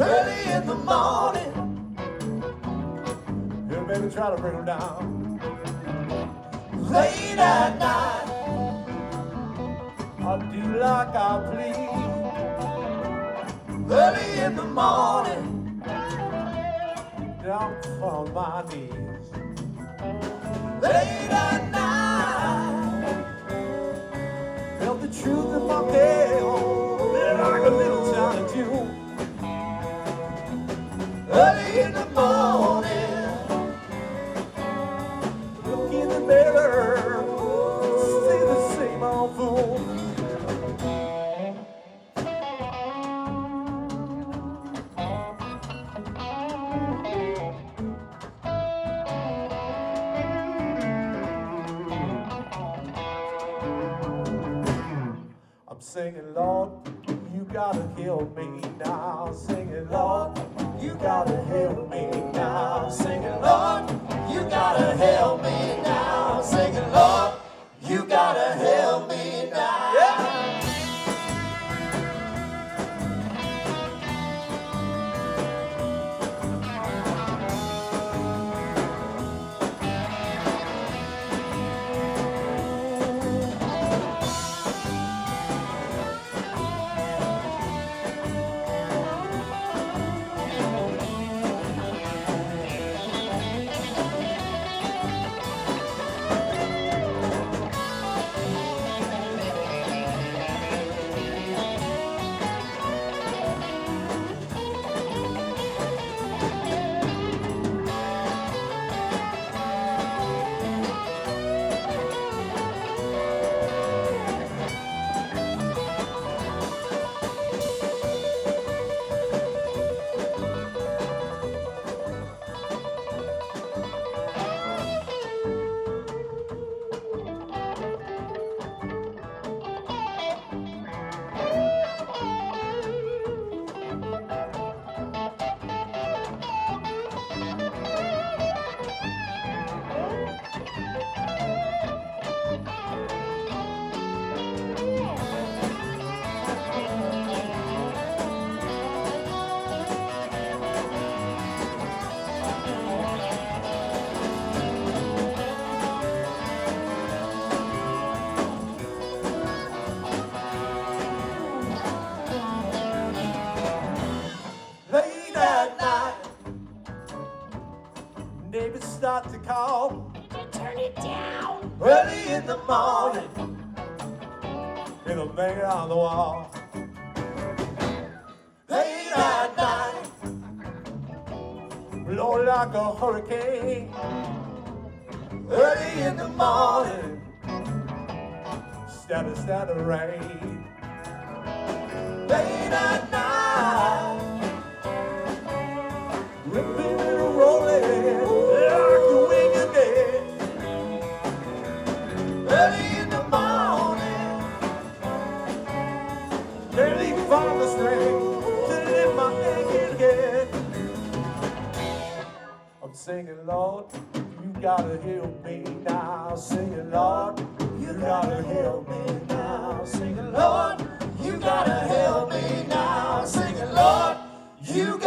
early in the morning. Yeah, baby, try to bring them down. Late at night, I do like I please. Early in the morning, down from my knees. Late at night, felt the truth in my bed. Like a little town in June. Singing, Lord, you gotta heal me now. Singing, Lord, you gotta heal me now. Singing, Lord, you gotta help me now. Singing, Lord, you gotta help me neighbors to call. Turn it down. Early in the morning, it'll bang it on the wall. Late at night, blow like a hurricane. Early in the morning, statter, statter rain. Late at night, give all to lift my aching head. I'm singing, Lord, you gotta help me now. Singing, Lord, you gotta help me now. Singing, Lord, you gotta help me now. Singing, Lord, you